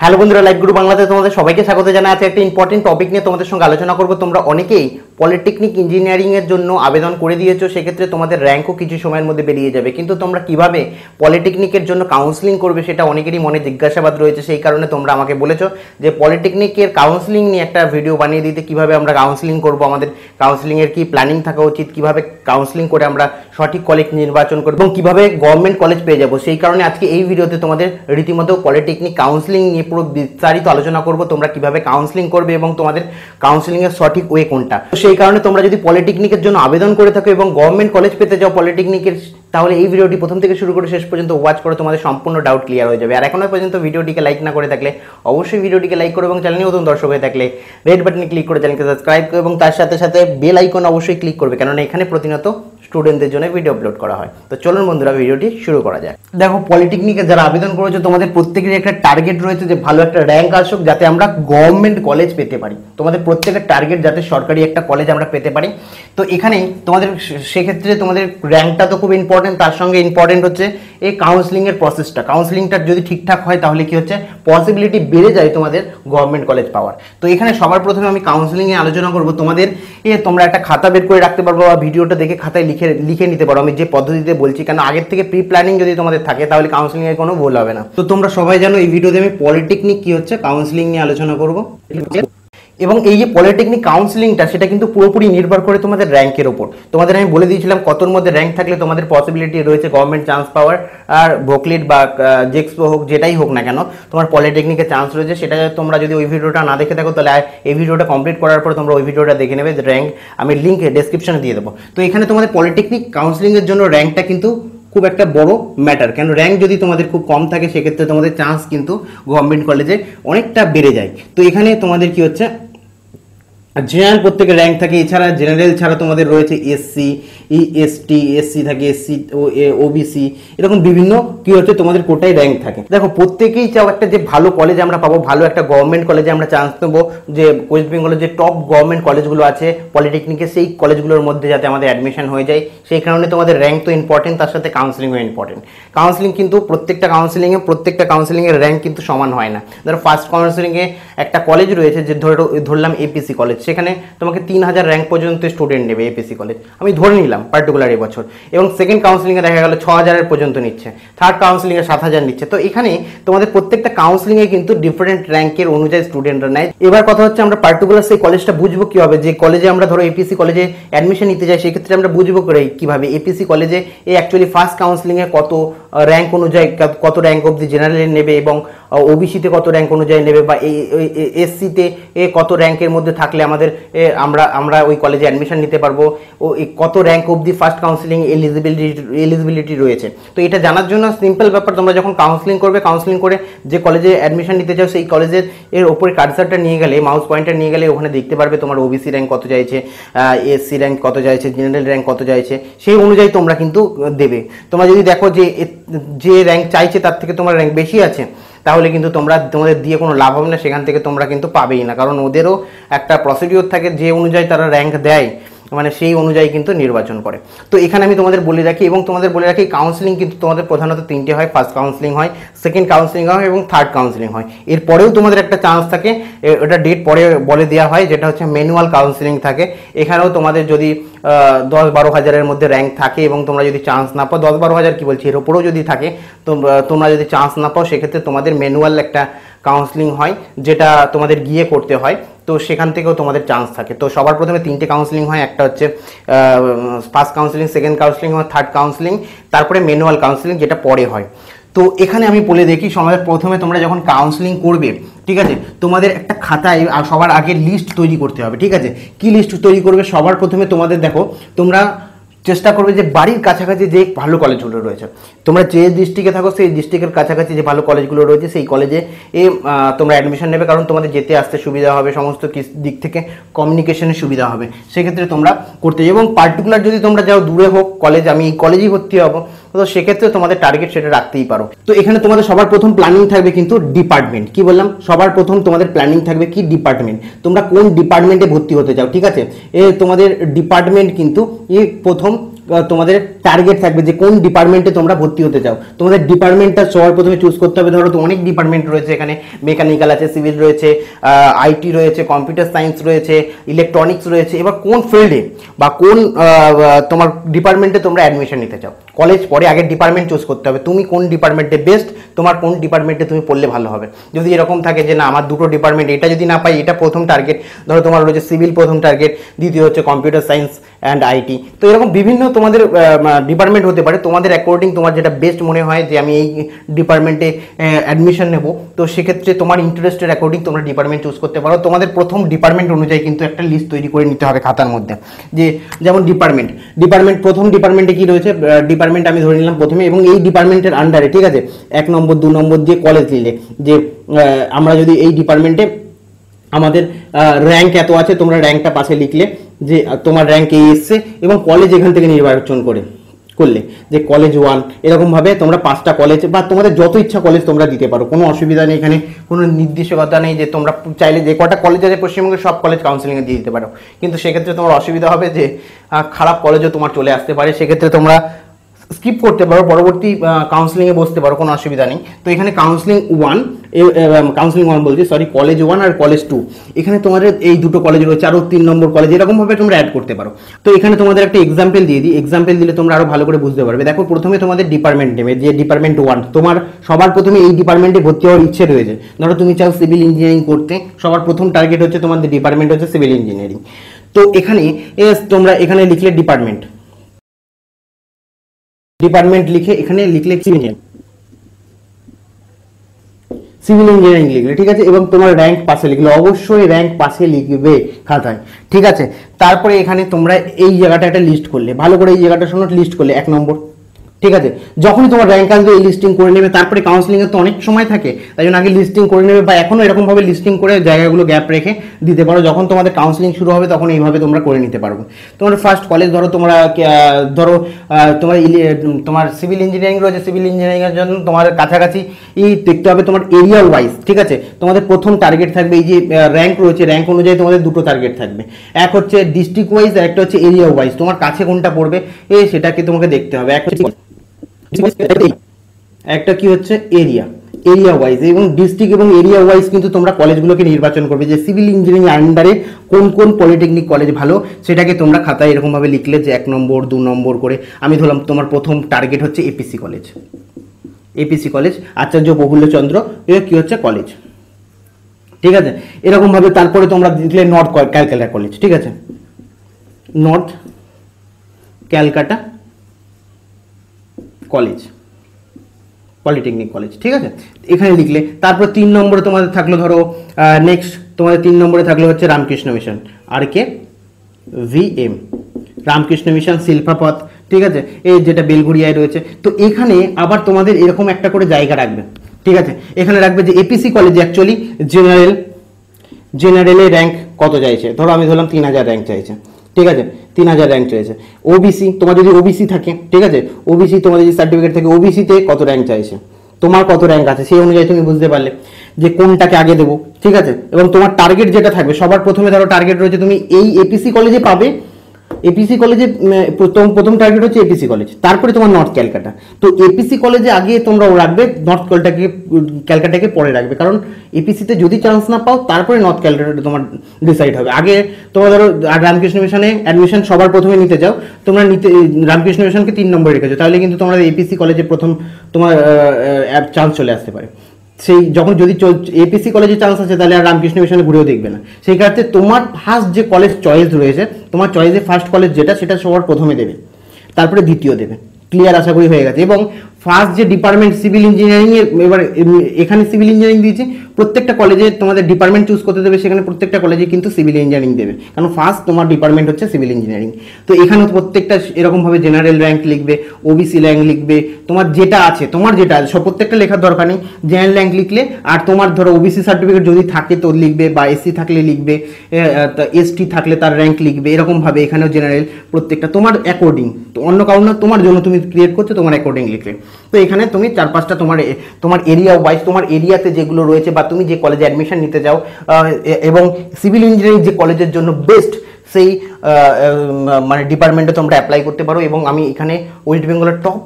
Hello বন্ধুরা live group বাংলাতে তোমাদের সবাইকে স্বাগত জানাই। আছে একটা ইম্পর্টেন্ট টপিক নিয়ে তোমাদের সঙ্গে আলোচনা করব। তোমরা অনেকেই পলিটেকনিক ইঞ্জিনিয়ারিং এর জন্য আবেদন করে দিয়েছ, সেক্ষেত্রে তোমাদের র্যাঙ্কও কিছু সময়ের মধ্যে বেরিয়ে যাবে। কিন্তু তোমরা কীভাবে পলিটেকনিকের জন্য কাউন্সিলিং করবে সেটা অনেকেরই মনে জিজ্ঞাসাবাদ রয়েছে, সেই কারণে তোমরা আমাকে বলেছ যে পলিটেকনিকের কাউন্সিলিং নিয়ে একটা ভিডিও বানিয়ে দিতে, কীভাবে আমরা কাউন্সিলিং করব, আমাদের কাউন্সিলিং এর কি প্ল্যানিং থাকা উচিত, কীভাবে কাউন্সিলিং করে আমরা সঠিক কলেজ নির্বাচন করব এবং কীভাবে গভর্নমেন্ট কলেজ পেয়ে যাব। সেই কারণে আজকে এই ভিডিওতে তোমাদের রীতিমতো পলিটেকনিক কাউন্সিলিং নিয়ে পুরো বিস্তারিত আলোচনা করব, তোমরা কীভাবে কাউন্সিলিং করবে এবং তোমাদের কাউন্সিলিং এর সঠিক ওয়ে কোনটা। সেই কারণে তোমরা যদি পলিটেকনিকের জন্য আবেদন করে থাকো এবং গভর্নমেন্ট কলেজ পেতে যাও পলিটেকনিকের, তাহলে এই ভিডিওটি প্রথম থেকে শুরু করে শেষ পর্যন্ত ওয়াচ করে, তোমাদের সম্পূর্ণ ডাউট ক্লিয়ার হয়ে যাবে। আর এখনও পর্যন্ত ভিডিওটিকে লাইক না করে থাকলে অবশ্যই ভিডিওটিকে লাইক করো এবং চ্যানেল নতুন দর্শক হয়ে থাকলে রেড বাটনে ক্লিক করে চ্যানেলকে সাবস্ক্রাইব করো এবং তার সাথে সাথে বেল আইকন অবশ্যই ক্লিক করবে। কেননা এখানে প্রতিনিয়ত স্টুডেন্টদের জন্য ভিডিও আপলোড করা হয়। তো চলুন বন্ধুরা ভিডিওটি শুরু করা যায় দেখো পলিটেকনিকে যারা আবেদন করেছ, তোমাদের প্রত্যেকেরই একটা টার্গেট রয়েছে যে ভালো একটা র্যাঙ্ক আসুক, যাতে আমরা গভর্নমেন্ট কলেজ পেতে পারি। তোমাদের প্রত্যেকের টার্গেট যাতে সরকারি একটা কলেজ আমরা পেতে পারি। তো এখানে তোমাদের সেক্ষেত্রে তোমাদের র্যাঙ্কটা তো খুব ইম্পর্টেন্ট তার সঙ্গে ইম্পর্টেন্ট হচ্ছে এই কাউন্সিলিংয়ের প্রসেসটা কাউন্সিলিংটা যদি ঠিকঠাক হয়, তাহলে কি হচ্ছে? পসিবিলিটি বেড়ে যায় তোমাদের গভর্নমেন্ট কলেজ পাওয়ার। তো এখানে সবার প্রথমে আমি কাউন্সিলিংয়ে আলোচনা করব। তোমাদের এ তোমরা একটা খাতা বের করে রাখতে পারব বা ভিডিওটা দেখে খাতায় লিখে লিখে নিতে পারো। আমি যে পদ্ধতিতে বলছি, কেন আগের থেকে প্রি প্ল্যানিং যদি তোমাদের থাকে, তাহলে কাউন্সিলিং এর কোনো ভুল হবে না। তো তোমরা সবাই জানো এই ভিডিওতে আমি পলিটেকনিক কি হচ্ছে কাউন্সিলিং নিয়ে আলোচনা করব। এবং এই যে পলিটেকনিক কাউন্সিলিংটা সেটা কিন্তু পুরোপুরি নির্ভর করে তোমাদের র্যাঙ্কের ওপর। তোমাদের আমি বলে দিয়েছিলাম কতর মধ্যে র্যাঙ্ক থাকলে তোমাদের পসিবিলিটি রয়েছে গভর্নমেন্ট চান্স পাওয়ার, আর ভোকলিট বা জেক্সপো হোক, যেটাই হোক না কেন, তোমার পলিটেকনিকে চান্স রয়েছে। সেটা তোমরা যদি ওই ভিডিওটা না দেখে থাকো, তাহলে এই ভিডিওটা কমপ্লিট করার পর তোমরা ওই ভিডিওটা দেখে নেবে। র্যাঙ্ক আমি লিঙ্ক ডেসক্রিপশনে দিয়ে দেবো। তো এখানে তোমাদের পলিটেকনিক কাউন্সিলিংয়ের জন্য র্যাঙ্কটা কিন্তু খুব একটা বড় ম্যাটার কেন র্যাঙ্ক যদি তোমাদের খুব কম থাকে, সেক্ষেত্রে তোমাদের চান্স কিন্তু গভর্নমেন্ট কলেজে অনেকটা বেড়ে যায়। তো এখানে তোমাদের কি হচ্ছে জেনারেল প্রত্যেকের র্যাঙ্ক থাকে এছাড়া জেনারেল ছাড়া তোমাদের রয়েছে এসসি ই এসটি এসসি থাকে এসসি ও ওবিসি এরকম বিভিন্ন কি হচ্ছে তোমাদের কোটায় র্যাঙ্ক থাকে। দেখো, প্রত্যেকেই চাও একটা যে ভালো কলেজ আমরা পাবো, ভালো একটা গভর্নমেন্ট কলেজে আমরা চান্স নেব, যে ওয়েস্ট বেঙ্গলের যে টপ গভর্নমেন্ট কলেজগুলো আছে পলিটেকনিকে সেই কলেজগুলোর মধ্যে যাতে আমাদের অ্যাডমিশন হয়ে যায়। সেই কারণে তোমাদের র্যাঙ্ক তো ইম্পর্টেন্ট তার সাথে কাউন্সিলিংও ইম্পর্টেন্ট কাউন্সিলিং কিন্তু প্রত্যেকটা কাউন্সিলিংয়ে প্রত্যেকটা কাউন্সিলিংয়ের র্যাঙ্ক কিন্তু সমান হয় না। ধরো ফার্স্ট কাউন্সিলিংয়ে একটা কলেজ রয়েছে যে ধরো, ধরলাম এপিসি কলেজ সেখানে তোমাকে তিন হাজার র্যাঙ্ক পর্যন্ত স্টুডেন্ট নেবে এপিসি কলেজ আমি ধরে নিলাম পার্টিকুলার এবছর এবং সেকেন্ড কাউন্সিলিংয়ে দেখা গেল ছ হাজারের পর্যন্ত নিচ্ছে থার্ড কাউন্সিলিংয়ে সাত হাজার নিচ্ছে। তো এখানে তোমাদের প্রত্যেকটা কাউন্সিলিংয়ে কিন্তু ডিফারেন্ট র্যাঙ্কের অনুযায়ী স্টুডেন্টরা নেয়। এবার কথা হচ্ছে আমরা পার্টিকুলার সেই কলেজটা বুঝব কীভাবে, যে কলেজে আমরা ধরো এপিসি কলেজে অ্যাডমিশন নিতে যাই, সেক্ষেত্রে আমরা বুঝব করে কীভাবে এপিসি কলেজে এ অ্যাকচুয়ালি ফার্স্ট কাউন্সিলিংয়ে কত র্যাঙ্ক অনুযায়ী, কত র্যাঙ্ক অবধি জেনারেলে নেবে এবং ওবিসিতে কত র্যাঙ্ক অনুযায়ী নেবে বা এসসিতে কত র্যাঙ্কের মধ্যে থাকলে আমাদের আমরা আমরা ওই কলেজে অ্যাডমিশন নিতে পারব? ও কত র্যাঙ্ক অবধি ফার্স্ট কাউন্সিলিং এলিজিবিলিটি এলিজিবিলিটি রয়েছে? তো এটা জানার জন্য সিম্পল ব্যাপার, তোমরা যখন কাউন্সিলিং করবে কাউন্সিলিং করে যে কলেজে অ্যাডমিশন নিতে চাও, সেই কলেজের এর ওপরে কার্সারটা নিয়ে গেলে মাউস পয়েন্টার নিয়ে গেলে ওখানে দেখতে পারবে তোমার ওবিসি র্যাঙ্ক কত চাইছে এসসি র্যাঙ্ক কত চাইছে জেনারেল র্যাঙ্ক কত চাইছে, সেই অনুযায়ী তোমরা কিন্তু দেবে। তোমরা যদি দেখো যে যে র্যাঙ্ক চাইছে, তার থেকে তোমার র্যাঙ্ক বেশি আছে তাহলে কিন্তু তোমরা, তোমাদের দিয়ে কোনো লাভ হবে না, সেখান থেকে তোমরা কিন্তু পাবেই না। কারণ ওদেরও একটা প্রসিডিওর থাকে, যে অনুযায়ী তারা র্যাঙ্ক দেয়। মানে সেই অনুযায়ী কিন্তু নির্বাচন করে। তো এখানে আমি তোমাদের বলে রাখি এবং তোমাদের বলে রাখি কাউন্সিলিং কিন্তু তোমাদের প্রধানত তিনটে হয় ফার্স্ট কাউন্সিলিং হয় সেকেন্ড কাউন্সিলিং হয় এবং থার্ড কাউন্সিলিং হয়। এরপরেও তোমাদের একটা চান্স থাকে ওটা ডেট পরে বলে দেওয়া হয়, যেটা হচ্ছে ম্যানুয়াল কাউন্সিলিং থাকে। এখানেও তোমাদের যদি দশ বারো হাজারের মধ্যে র্যাঙ্ক থাকে এবং তোমরা যদি চান্স না পাও, দশ বারো হাজার কি বলছি? এর ওপরেও যদি থাকে তোমরা তোমরা যদি চান্স না পাও, সেক্ষেত্রে তোমাদের ম্যানুয়াল একটা কাউন্সিলিং হয়, যেটা তোমাদের গিয়ে করতে হয়। তো সেখান থেকেও তোমাদের চান্স থাকে। তো সবার প্রথমে তিনটে কাউন্সিলিং হয়, একটা হচ্ছে ফার্স্ট কাউন্সিলিং সেকেন্ড কাউন্সিলিং হয় থার্ড কাউন্সিলিং তারপরে ম্যানুয়াল কাউন্সিলিং যেটা পরে হয়। তো এখানে আমি বলে দেখি, সমাজের প্রথমে তোমরা যখন কাউন্সিলিং করবে, ঠিক আছে, তোমাদের একটা খাতায় সবার আগে লিস্ট তৈরি করতে হবে, ঠিক আছে? কি লিস্ট তৈরি করবে? সবার প্রথমে তোমাদের দেখো, তোমরা চেষ্টা করবে যে বাড়ির কাছাকাছি যে ভালো কলেজগুলো রয়েছে। তোমরা যে ডিস্ট্রিক্টে থাকো, সেই ডিস্ট্রিক্টের কাছাকাছি যে ভালো কলেজগুলো রয়েছে, সেই কলেজে এ তোমরা অ্যাডমিশন নেবে, কারণ তোমাদের যেতে আসতে সুবিধা হবে, সমস্ত দিক থেকে কমিউনিকেশনের সুবিধা হবে। সেক্ষেত্রে তোমরা করতে এবং পার্টিকুলার যদি তোমরা যাও দূরে হোক কলেজ আমি এই কলেজেই ভর্তি হব। তো সেক্ষেত্রে তোমাদের টার্গেট সেটা রাখতেই পারো। তো এখানে তোমাদের সবার প্রথম প্ল্যানিং থাকবে কিন্তু ডিপার্টমেন্ট কি বললাম? সবার প্রথম তোমাদের প্ল্যানিং থাকবে কি ডিপার্টমেন্ট তোমরা কোন ডিপার্টমেন্টে ভর্তি হতে চাও, ঠিক আছে? এ তোমাদের ডিপার্টমেন্ট কিন্তু প্রথম তোমাদের টার্গেট থাকবে যে কোন ডিপার্টমেন্টে তোমরা ভর্তি হতে চাও। তোমাদের ডিপার্টমেন্টটা সবার প্রথমে চুজ করতে হবে। ধরো তো অনেক ডিপার্টমেন্ট রয়েছে এখানে। মেকানিক্যাল আছে সিভিল রয়েছে আইটি রয়েছে কম্পিউটার সায়েন্স রয়েছে ইলেকট্রনিক্স রয়েছে। এবার কোন ফিল্ডে বা কোন তোমার ডিপার্টমেন্টে তোমরা অ্যাডমিশন নিতে চাও? কলেজ পরে আগে ডিপার্টমেন্ট চুজ করতে হবে। তুমি কোন ডিপার্টমেন্টে বেস্ট তোমার কোন ডিপার্টমেন্টে তুমি পড়লে ভালো হবে। যদি এরকম থাকে যে না, আমার দুটো ডিপার্টমেন্ট এটা যদি না পাই, এটা প্রথম টার্গেট ধরো তোমার রয়েছে সিভিল প্রথম টার্গেট দ্বিতীয় হচ্ছে কম্পিউটার সায়েন্স অ্যান্ড আইটি তো এরকম বিভিন্ন তোমাদের ডিপার্টমেন্ট হতে পারে। তোমাদের অ্যাকর্ডিং তোমার যেটা বেস্ট মনে হয় যে আমি এই ডিপার্টমেন্টে অ্যাডমিশন নেব। তো সেক্ষেত্রে তোমার ইন্টারেস্টের অ্যাকর্ডিং তোমরা ডিপার্টমেন্ট চুজ করতে পারো। তোমাদের প্রথম ডিপার্টমেন্ট অনুযায়ী কিন্তু একটা লিস্ট তৈরি করে নিতে হবে খাতার মধ্যে। যে যেমন ডিপার্টমেন্ট ডিপার্টমেন্ট প্রথম ডিপার্টমেন্টে কি রয়েছে? ডিপার্টমেন্ট আমি ধরে নিলাম প্রথমে এবং এই ডিপার্টমেন্টের আন্ডারে ঠিক আছে? এক নম্বর, দু নম্বর দিয়ে কলেজ নিলে, যে আমরা যদি এই ডিপার্টমেন্টে আমাদের র্যাঙ্ক এত আছে, তোমরা র্যাঙ্কটা পাশে লিখলে যে তোমার র্যাঙ্ক এই এসছে এবং কলেজ এখান থেকে নির্বাচন করে, করলে। যে কলেজ ওয়ান এরকমভাবে তোমরা পাঁচটা কলেজ বা তোমাদের যত ইচ্ছা কলেজ তোমরা দিতে পারো। কোনো অসুবিধা নেই এখানে, কোনো নির্দিষ্টকতা নেই যে তোমরা চাইলে যে কটা কলেজ আছে পশ্চিমবঙ্গের সব কলেজ কাউন্সিলিংয়ে দিয়ে দিতে পারো। কিন্তু সেক্ষেত্রে তোমার অসুবিধা হবে যে খারাপ কলেজও তোমার চলে আসতে পারে। সেক্ষেত্রে তোমরা স্কিপ করতে পারো, পরবর্তী কাউন্সিলিংয়ে বসতে পারো, কোনো অসুবিধা নেই। তো এখানে কাউন্সিলিং ওয়ান কাউন্সিলিং ওয়ান বলছি সরি কলেজ ওয়ান আর কলেজ টু এখানে তোমাদের এই দুটো কলেজ রয়েছে আরও তিন নম্বর কলেজ এরকমভাবে তোমরা অ্যাড করতে পারো। তো এখানে তোমাদের একটা এক্সাম্পল দিয়ে দিই। এক্সাম্পল দিলে তোমরা আরও ভালো করে বুঝতে পারবে। দেখো, প্রথমে তোমাদের ডিপার্টমেন্ট নেবে যে ডিপার্টমেন্ট ওয়ান তোমার সবার প্রথমে এই ডিপার্টমেন্টে ভর্তি হওয়ার ইচ্ছে রয়েছে। ধরো, তুমি চাও সিভিল ইঞ্জিনিয়ারিং করতে, সবার প্রথম টার্গেট হচ্ছে তোমাদের ডিপার্টমেন্ট হচ্ছে সিভিল ইঞ্জিনিয়ারিং তো এখানে তোমরা এখানে লিখলে ডিপার্টমেন্ট ডিপার্টমেন্ট লিখে এখানে লিখলে সিভিল ইঞ্জিনিয়ারিং সিভিল ইঞ্জিনিয়ারিং লিখলে, ঠিক আছে? এবং তোমার র্যাঙ্ক পাশে লিখলে। অবশ্যই র্যাঙ্ক পাশে লিখবে খাতায়, ঠিক আছে? তারপরে এখানে তোমরা এই জায়গাটা একটা লিস্ট করলে। ভালো করে এই জায়গাটা শোনো লিস্ট করলে। এক নম্বর। ঠিক আছে? যখনই তোমার র্যাঙ্ক আসবে এই লিস্টিং করে নেবে, তারপরে কাউন্সিলিং এর তো অনেক সময় থাকে, তাই জন্য আগে লিস্টিং করে নেবে বা এখনও এরকম ভাবে লিস্টিং করে জায়গাগুলো গ্যাপ রেখে দিতে পারো। যখন তোমাদের কাউন্সিলিং শুরু হবে, তখন এইভাবে তোমরা করে নিতে পারবে তোমার ফার্স্ট কলেজ ধরো তোমরা ধরো তোমার তোমার সিভিল ইঞ্জিনিয়ারিং রয়েছে সিভিল ইঞ্জিনিয়ারিং এর জন্য তোমার কাছাকাছি দেখতে হবে তোমার এরিয়া ওয়াইজ ঠিক আছে? তোমাদের প্রথম টার্গেট থাকবে, এই যে র্যাঙ্ক রয়েছে র্যাঙ্ক অনুযায়ী তোমাদের দুটো টার্গেট থাকবে। এক হচ্ছে ডিস্ট্রিক্ট ওয়াইজ আর একটা হচ্ছে এরিয়া ওয়াইজ তোমার কাছে কোনটা পড়বে, এ সেটাকে তোমাকে দেখতে হবে। এক হচ্ছে একটা কি হচ্ছে? এরিয়া এরিয়া ওয়াইজ এবং ডিস্ট্রিক্ট এবং এরিয়া ওয়াইজ কিন্তু তোমরা কলেজগুলোকে নির্বাচন করবে যে সিভিল ইঞ্জিনিয়ারিং আন্ডারে কোন কোন পলিটেকনিক কলেজ ভালো সেটাকে তোমরা খাতায় এরকমভাবে লিখলে যে এক নম্বর, দু নম্বর করে। আমি ধরলাম তোমার প্রথম টার্গেট হচ্ছে APC college APC college Acharya Prafullachandra এ কি হচ্ছে? কলেজ ঠিক আছে? এরকমভাবে তারপরে তোমরা লিখলে নর্থ ক্যালকাটা কলেজ ঠিক আছে? North Calcutta college polytechnic college ঠিক আছে? এখানে লিখলে, তারপর তিন নম্বরে তোমাদের থাকল ধরো নেক্সট তোমাদের তিন নম্বরে থাকল হচ্ছে রামকৃষ্ণ মিশন আর কে? V M Ramakrishna mission Shilpapitha, ঠিক আছে? এই যেটা বেলঘুরিয়ায় রয়েছে। তো এখানে আবার তোমাদের এরকম একটা করে জায়গা রাখবে, ঠিক আছে? এখানে রাখবে যে এপিসি কলেজে অ্যাকচুয়ালি জেনারেল জেনারেলে র্যাঙ্ক কত চাইছে? ধরো আমি ধরলাম তিন হাজার র্যাঙ্ক চাইছে। ঠিক আছে? তিন হাজার র্যাঙ্ক চাইছে। ওবিসি তোমার যদি ওবিসি থাকে, ঠিক আছে? ওবিসি তোমার যদি সার্টিফিকেট থাকে ওবিসিতে কত র্যাঙ্ক চাইছে? তোমার কত র্যাঙ্ক আছে? সেই অনুযায়ী তুমি বুঝতে পারলে যে কোনটাকে আগে দেবো, ঠিক আছে? এবং তোমার টার্গেট যেটা থাকবে, সবার প্রথমে ধরো টার্গেট রয়েছে, তুমি এই এপিসি কলেজে পাবে এপিসি কলেজে প্রথম প্রথম টার্গেট হচ্ছে এপিসি কলেজ তারপরে তোমার নর্থ ক্যালকাটা তো এপিসি কলেজে আগে তোমরা রাখবে নর্থ ক্যালকাটাকে ক্যালকাটাকে পরে রাখবে। কারণ এপিসিতে যদি চান্স না পাও, তারপরে নর্থ ক্যালকাটা তোমার ডিসাইড হবে। আগে তোমরা ধরো রামকৃষ্ণ মিশনে অ্যাডমিশন সবার প্রথমে নিতে যাও, তোমরা নিতে, রামকৃষ্ণ মিশনকে তিন নম্বরে রেখেছো, তাহলে কিন্তু তোমরা এপিসি কলেজে প্রথম তোমার চান্স চলে আসতে পারে। সেই যখন যদি এপিসি কলেজে চান্স আছে, তাহলে আর রামকৃষ্ণ মিশনে ঘুরেও দেখবে না। সেই ক্ষেত্রে তোমার ফার্স্ট যে কলেজ চয়েস রয়েছে, তোমার চয়েসে ফার্স্ট কলেজ যেটা, সেটা সবার প্রথমে দেবে। তারপরে দ্বিতীয় দেবে। ক্লিয়ার আশা করি হয়ে গেছে। এবং ফার্স্ট যে ডিপার্টমেন্ট সিভিল ইঞ্জিনিয়ারিং এবার এখানে সিভিল ইঞ্জিনিয়ারিং দিয়েছে, প্রত্যেকটা কলেজে তোমাদের ডিপার্টমেন্ট চুজ করতে দেবে, সেখানে প্রত্যেকটা কলেজে কিন্তু সিভিল ইঞ্জিনিয়ারিং দেবে। কারণ ফার্স্ট তোমার ডিপার্টমেন্ট হচ্ছে সিভিল ইঞ্জিনিয়ারিং তো এখানে প্রত্যেকটা এরকমভাবে জেনারেল র্যাঙ্ক লিখবে ওবিসি র্যাঙ্ক লিখবে, তোমার যেটা আছে, তোমার যেটা আছে, সব প্রত্যেকটা লেখার দরকার নেই। জেনারেল র্যাঙ্ক লিখলে, আর তোমার ধরো ওবিসি সার্টিফিকেট যদি থাকে তো লিখবে, বা এসসি থাকলে লিখবে এসটি থাকলে তার র্যাঙ্ক লিখবে, এরকমভাবে এখানেও জেনারেল প্রত্যেকটা, তোমার অ্যাকর্ডিং তো অন্য কারণ তোমার জন্য তুমি ক্রিয়েট করছ, তোমার অ্যাকর্ডিং লিখলে। তো এখানে তুমি চার পাঁচটা তোমার তোমার এরিয়া ওয়াইজ তোমার এরিয়াতে যেগুলো রয়েছে বা তুমি যে কলেজে অ্যাডমিশন নিতে যাও এবং সিভিল ইঞ্জিনিয়ারিং যে কলেজের জন্য বেস্ট সেই মানে ডিপার্টমেন্টে তোমরা অ্যাপ্লাই করতে পারো এবং আমি এখানে ওয়েস্ট বেঙ্গলের টপ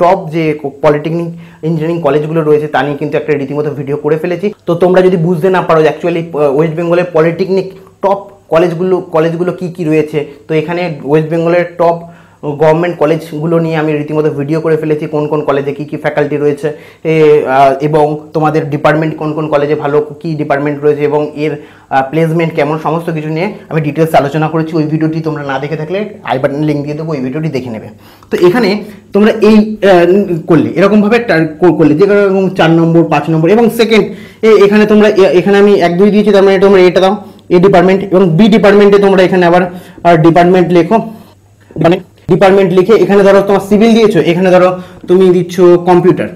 টপ যে পলিটেকনিক ইঞ্জিনিয়ারিং কলেজগুলো রয়েছে তা নিয়ে কিন্তু একটা রীতিমতো ভিডিও করে ফেলেছি। তো তোমরা যদি বুঝতে না পারো অ্যাকচুয়ালি ওয়েস্ট বেঙ্গলের পলিটেকনিক টপ কলেজগুলো কলেজগুলো কি কি রয়েছে, তো এখানে ওয়েস্ট বেঙ্গলের টপ গভর্নমেন্ট কলেজগুলো নিয়ে আমি রীতিমতো ভিডিও করে ফেলেছি, কোন কোন কলেজে কী কী ফ্যাকাল্টি রয়েছে এবং তোমাদের ডিপার্টমেন্ট কোন কোন কলেজে ভালো কী ডিপার্টমেন্ট রয়েছে এবং এর প্লেসমেন্ট কেমন, সমস্ত কিছু নিয়ে আমি ডিটেলস আলোচনা করেছি। ওই ভিডিওটি তোমরা না দেখে থাকলে আই বাটন লিঙ্ক দিয়ে দেবো, ওই ভিডিওটি দেখে নেবে। তো এখানে তোমরা এই করলে, এরকমভাবে করলে, যে এবং চার নম্বর, পাঁচ নম্বর এবং সেকেন্ড এখানে তোমরা এখানে আমি এক দুই দিয়েছি, তার মানে তোমরা এটা দাও, এ ডিপার্টমেন্ট এবং বি ডিপার্টমেন্টে তোমরা এখানে আবার ডিপার্টমেন্ট লেখো। মানে ডিপার্টমেন্ট লিখে এখানে ধরো তোমার সিভিল দিয়েছ, এখানে ধরো তুমি দিচ্ছ computer.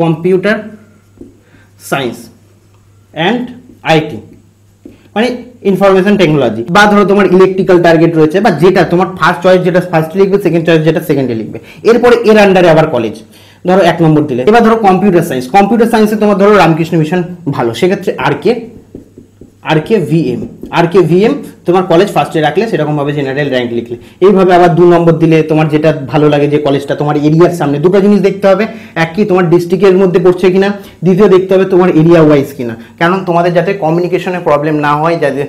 Computer, science and IT. মানে ইনফরমেশন টেকনোলজি। বা ধরো তোমার ইলেকট্রিক্যাল টার্গেট রয়েছে বা যেটা তোমার ফার্স্ট চয়েস যেটা ফার্স্টে লিখবে সেকেন্ড চয়েস যেটা সেকেন্ডে লিখবে। এরপরে এর আন্ডারে আবার কলেজ ধরো এক নম্বর দিলে। এবার ধরো কম্পিউটার সায়েন্স কম্পিউটার সায়েন্সে তোমার ধরো রামকৃষ্ণ মিশন ভালো। সেক্ষেত্রে R K R K VM R K VM তোমার কলেজ ফার্স্টে রাখলে সেরকমভাবে জেনারেল র্যাঙ্ক লিখলে। এইভাবে আবার দু নম্বর দিলে তোমার যেটা ভালো লাগে যে কলেজটা তোমার এরিয়ার সামনে দুটো জিনিস দেখতে হবে। এক কি তোমার ডিস্ট্রিক্টের মধ্যে পড়ছে কিনা, দ্বিতীয় দেখতে হবে তোমার এরিয়া ওয়াইজ কিনা। কারণ তোমাদের যাতে কমিউনিকেশনের প্রবলেম না হয় যাতে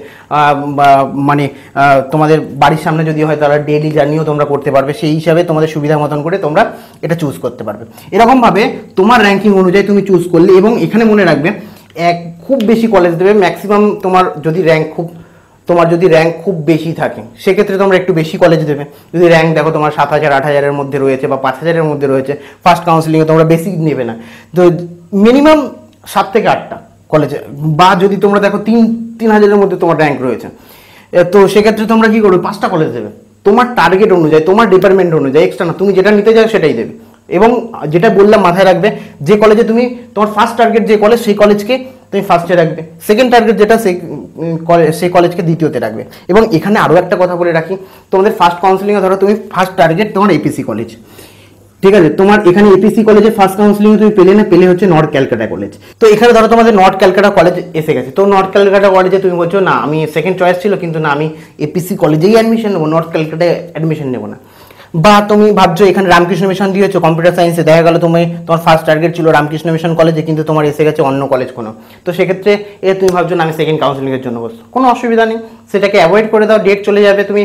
মানে তোমাদের বাড়ির সামনে যদি হয় তারা ডেইলি জার্নিও তোমরা করতে পারবে। সেই হিসাবে তোমাদের সুবিধা মতন করে তোমরা এটা চুজ করতে পারবে। এরকমভাবে তোমার র্যাঙ্কিং অনুযায়ী তুমি চুজ করলে এবং এখানে মনে রাখবে, এক খুব বেশি কলেজ দেবে ম্যাক্সিমাম তোমার যদি র্যাঙ্ক খুব, তোমার যদি র্যাঙ্ক খুব বেশি থাকে, সেক্ষেত্রে তোমরা একটু বেশি কলেজ দেবে। যদি র্যাঙ্ক দেখো তোমার সাত হাজার, আট হাজারের মধ্যে রয়েছে বা পাঁচ হাজারের মধ্যে রয়েছে ফার্স্ট কাউন্সিলিংয়ে তোমরা বেশি নেবে না। তো মিনিমাম সাত থেকে আটটা কলেজে বা যদি তোমরা দেখো তিন তিন হাজারের মধ্যে তোমার র্যাঙ্ক রয়েছে তো সেক্ষেত্রে তোমরা কি করবে? পাঁচটা কলেজ দেবে। তোমার টার্গেট অনুযায়ী, তোমার ডিপার্টমেন্ট অনুযায়ী এক্সট্রা না, তুমি যেটা নিতে চাও সেটাই দেবে। এবং যেটা বললাম মাথায় রাখবে, যে কলেজে তুমি তোমার ফার্স্ট টার্গেট যে কলেজ সেই কলেজকে তুমি ফার্স্টে রাখবে। সেকেন্ড টার্গেট যেটা সেই সেই কলেজকে দ্বিতীয়তে রাখবে। এবং এখানে আরও একটা কথা বলে রাখি, তোমাদের ফার্স্ট কাউন্সিলিংয়ে ধরো তুমি ফার্স্ট টার্গেট তোমার এপিসি কলেজ ঠিক আছে? তোমার এখানে এপিসি কলেজে ফার্স্ট কাউন্সিলিং তুমি পেলে না, পেলে হচ্ছে নর্থ ক্যালকাটা কলেজ তো এখানে ধরো তোমাদের নর্থ ক্যালকাটা কলেজ এসে গেছে। তো নর্থ ক্যালকাটা কলেজে তুমি বলছো, না, আমি সেকেন্ড চয়েস ছিল, কিন্তু না, আমি এপিসি কলেজেই অ্যাডমিশন নেব নর্থ ক্যালকাটায় অ্যাডমিশন নেব না। বা তুমি ভাবছ এখানে রামকৃষ্ণ মিশন দিয়েছ কম্পিউটার সায়েন্সে দেখা গেল তুমি, তোমার ফার্স্ট টার্গেট ছিল রামকৃষ্ণ মিশন কলেজে কিন্তু তোমার এসে গেছে অন্য কলেজ কোনো। তো সেক্ষেত্রে এ তুমি ভাবছ না, আমি সেকেন্ড কাউন্সিলিংয়ের জন্য বসছো কোনো অসুবিধা নেই। সেটাকে অ্যাভয়েড করে দাও ডেট চলে যাবে, তুমি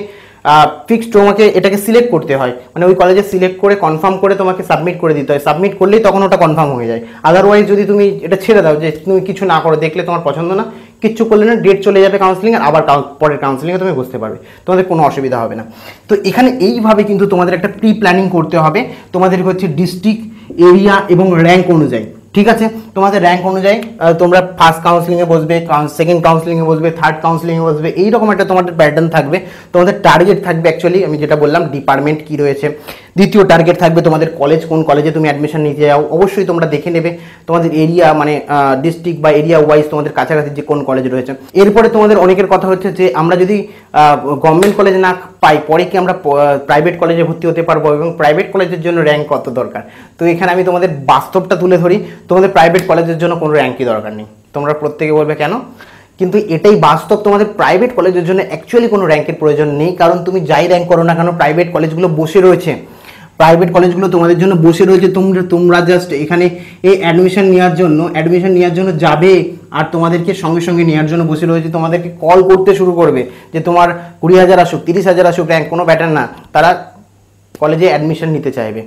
ফিক্সড তোমাকে এটাকে সিলেক্ট করতে হয়। মানে ওই কলেজে সিলেক্ট করে কনফার্ম করে তোমাকে সাবমিট করে দিতে হয়। সাবমিট করলেই তখন ওটা কনফার্ম হয়ে যায়। আদারওয়াইজ যদি তুমি এটা ছেড়ে দাও, যে তুমি কিছু না করো, দেখলে তোমার পছন্দ না কিচ্ছু করলে না ডেট চলে যাবে কাউন্সিলিং আর আবার পরের কাউন্সিলিংয়ে তুমি বুঝতে পারবে। তোমাদের কোনো অসুবিধা হবে না। তো এখানে এইভাবে কিন্তু তোমাদের একটা প্রি প্ল্যানিং করতে হবে। তোমাদের হচ্ছে ডিস্ট্রিক্ট এরিয়া এবং র্যাঙ্ক অনুযায়ী, ঠিক আছে? তোমাদের র্যাঙ্ক অনুযায়ী তোমরা ফার্স্ট কাউন্সিলিংয়ে বসবে সেকেন্ড কাউন্সিলিংয়ে বসবে থার্ড কাউন্সিলিংয়ে বসবে, এইরকম একটা তোমাদের প্যাটার্ন থাকবে। তোমাদের টার্গেট থাকবে অ্যাকচুয়ালি আমি যেটা বললাম ডিপার্টমেন্ট কী রয়েছে। দ্বিতীয় টার্গেট থাকবে তোমাদের কলেজ কোন কলেজে তুমি অ্যাডমিশন নিতে যাও, অবশ্যই তোমরা দেখে নেবে তোমাদের এরিয়া মানে ডিস্ট্রিক্ট বা এরিয়া ওয়াইজ তোমাদের কাছাকাছি যে কোন কলেজ রয়েছে। এরপরে তোমাদের অনেকের কথা হচ্ছে যে, আমরা যদি গভর্নমেন্ট কলেজ না পাই, পরে কি আমরা প্রাইভেট কলেজে ভর্তি হতে পারব এবং প্রাইভেট কলেজের জন্য র্যাঙ্ক কত দরকার? তো এখানে আমি তোমাদের বাস্তবটা তুলে ধরি, তোমাদের প্রাইভেট কলেজের জন্য কোনো র্যাঙ্কই দরকার নেই। তোমরা প্রত্যেকে বলবে কেন? কিন্তু এটাই বাস্তব, তোমাদের প্রাইভেট কলেজের জন্য অ্যাকচুয়ালি কোনো র্যাঙ্কের প্রয়োজন নেই, কারণ তুমি যাই র্যাঙ্ক করো না কেন প্রাইভেট কলেজগুলো বসে রয়েছে। প্রাইভেট কলেজগুলো তোমাদের জন্য বসে রয়েছে, তোমরা তোমরা জাস্ট এখানে এই অ্যাডমিশন নেওয়ার জন্য অ্যাডমিশন নেওয়ার জন্য যাবে আর তোমাদেরকে সঙ্গে সঙ্গে নেওয়ার জন্য বসে রয়েছে। তোমাদেরকে কল করতে শুরু করবে যে তোমার কুড়ি হাজার আসুক, তিরিশ হাজার আসুক র্যাঙ্ক কোনো ব্যাটার না, তারা কলেজে অ্যাডমিশন নিতে চাইবে।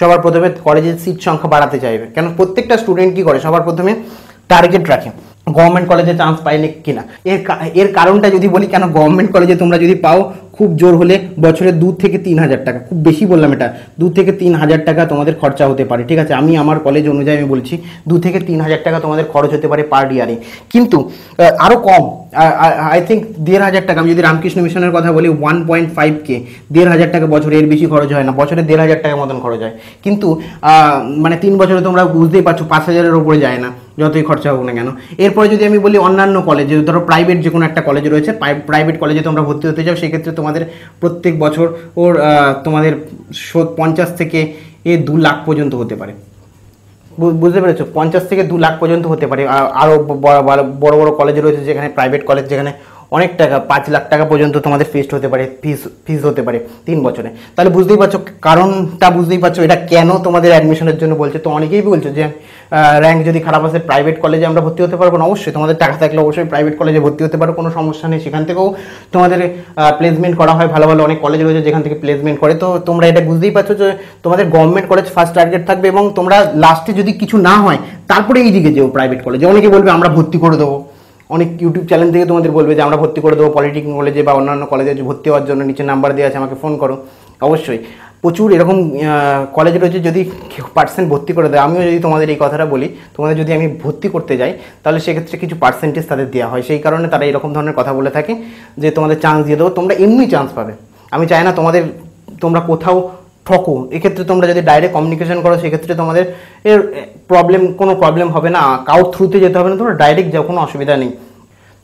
সবার প্রথমে কলেজের সিট সংখ্যা বাড়াতে চাইবে। কেন? প্রত্যেকটা স্টুডেন্ট কী করে? সবার প্রথমে টার্গেট রাখে। গভর্নমেন্ট কলেজে চান্স পাইলে কিনা? এর এর কারণটা যদি বলি, কেন গভর্নমেন্ট কলেজে তোমরা যদি পাও খুব জোর হলে বছরে দু থেকে তিন হাজার টাকা, খুব বেশি বললাম এটা, দু থেকে তিন হাজার টাকা তোমাদের খরচা হতে পারে, ঠিক আছে? আমি আমার কলেজ অনুযায়ী আমি বলছি, দু থেকে তিন হাজার টাকা তোমাদের খরচ হতে পারে পার ইয়ারে কিন্তু আরও কম আই থিঙ্ক দেড় হাজার টাকা, আমি যদি রামকৃষ্ণ মিশনের কথা বলি ওয়ান পয়েন্ট ফাইভ কে দেড় হাজার টাকা বছরে এর বেশি খরচ হয় না, বছরে দেড় হাজার টাকা মতন খরচ হয়। কিন্তু মানে তিন বছরে তোমরা বুঝতেই পারছ, পাঁচ হাজারের ওপরে যায় না। যতই খরচা হোক না কেন। এরপরে যদি আমি বলি অন্যান্য কলেজে ধরো প্রাইভেট যে কোনো একটা কলেজ রয়েছে প্রাইভেট কলেজে তোমরা ভর্তি হতে যাও, সেক্ষেত্রে তোমাদের প্রত্যেক বছর ওর তোমাদের পঞ্চাশ থেকে এ দু লাখ পর্যন্ত হতে পারে। বুঝতে পেরেছ? পঞ্চাশ থেকে দু লাখ পর্যন্ত হতে পারে। আরও বড় বড় কলেজ রয়েছে যেখানে প্রাইভেট কলেজ যেখানে অনেক টাকা, পাঁচ লাখ টাকা পর্যন্ত তোমাদের ফিস্ট হতে পারে ফিস ফিস হতে পারে তিন বছরে। তাহলে বুঝতেই পারছ, কারণটা বুঝতেই পারছ, এটা কেন তোমাদের অ্যাডমিশনের জন্য বলছে? তো অনেকেই বলছো যে র্যাঙ্ক যদি খারাপ আসে প্রাইভেট কলেজে আমরা ভর্তি হতে পারব না। অবশ্যই তোমাদের টাকা থাকলে অবশ্যই প্রাইভেট কলেজে ভর্তি হতে পারো, কোনো সমস্যা নেই। সেখান থেকেও তোমাদের প্লেসমেন্ট করা হয়, ভালো ভালো অনেক কলেজ রয়েছে যেখান থেকে প্লেসমেন্ট করে। তো তোমরা এটা বুঝতেই পারছ যে, তোমাদের গভর্নমেন্ট কলেজ ফার্স্ট টার্গেট থাকবে এবং তোমরা লাস্টে যদি কিছু না হয়, তারপরে এই দিকে যেও প্রাইভেট কলেজে অনেকে বলবে, আমরা ভর্তি করে দেবো। অনেক ইউটিউব চ্যানেল থেকে তোমাদের বলবে যে আমরা ভর্তি করে দেবো পলিটেকনিক কলেজে বা অন্যান্য কলেজে ভর্তি হওয়ার জন্য, নিচে নাম্বার দেওয়া আছে, আমাকে ফোন করো। অবশ্যই। প্রচুর এরকম কলেজ রয়েছে যদি পার্সেন্ট ভর্তি করে দেয়, আমিও যদি তোমাদের এই কথাটা বলি, তোমাদের যদি আমি ভর্তি করতে যাই, তাহলে সেক্ষেত্রে কিছু পার্সেন্টেজ তাদের দেওয়া হয়। সেই কারণে তারা এরকম ধরনের কথা বলে থাকে যে তোমাদের চান্স দিয়ে দেবো, তোমরা এমনি চান্স পাবে। আমি চাই না তোমাদের, তোমরা কোথাও ঠকো এক্ষেত্রে তোমরা যদি ডাইরেক্ট কমিউনিকেশন করো, সেক্ষেত্রে তোমাদের এর প্রবলেম কোনো প্রবলেম হবে না। কাউর থ্রুতে যেতে হবে না, তোমরা ডাইরেক্ট যাও কোনো অসুবিধা নেই।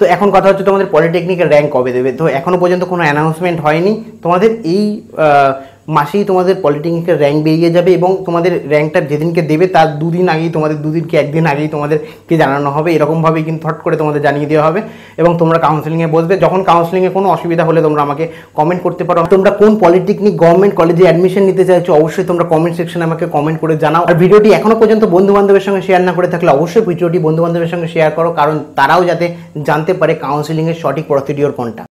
তো এখন কথা হচ্ছে তোমাদের পলিটেকনিকের র্যাঙ্ক কবে দেবে? তো এখনও পর্যন্ত কোনো অ্যানাউন্সমেন্ট হয়নি। তোমাদের এই মাসেই তোমাদের পলিটেকনিকের র্যাঙ্ক বেরিয়ে যাবে এবং তোমাদের র্যাঙ্কটা যেদিনকে দেবে তার দুদিন আগেই তোমাদের, দুদিনকে একদিন আগেই তোমাদেরকে জানানো হবে। এরকমভাবেই কিন্তু থট করে তোমাদের জানিয়ে দেওয়া হবে এবং তোমরা কাউন্সেলিংয়ে বসবে। যখন কাউন্সিলিংয়ে কোনো অসুবিধা হলে তোমরা আমাকে কমেন্ট করতে পারো। তোমরা কোন পলিটেকনিক গভর্নমেন্ট কলেজে অ্যাডমিশন নিতে চাইছো, অবশ্যই তোমরা কমেন্ট সেকশনে আমাকে কমেন্ট করে জানাও। আর ভিডিওটি এখনও পর্যন্ত বন্ধু বান্ধবের সঙ্গে শেয়ার না করে থাকলে অবশ্যই ভিডিওটি বন্ধু বান্ধবের সঙ্গে শেয়ার করো, কারণ তারাও যাতে জানতে পারে কাউন্সেলিংয়ের সঠিক প্রসিডিওর কোনটা।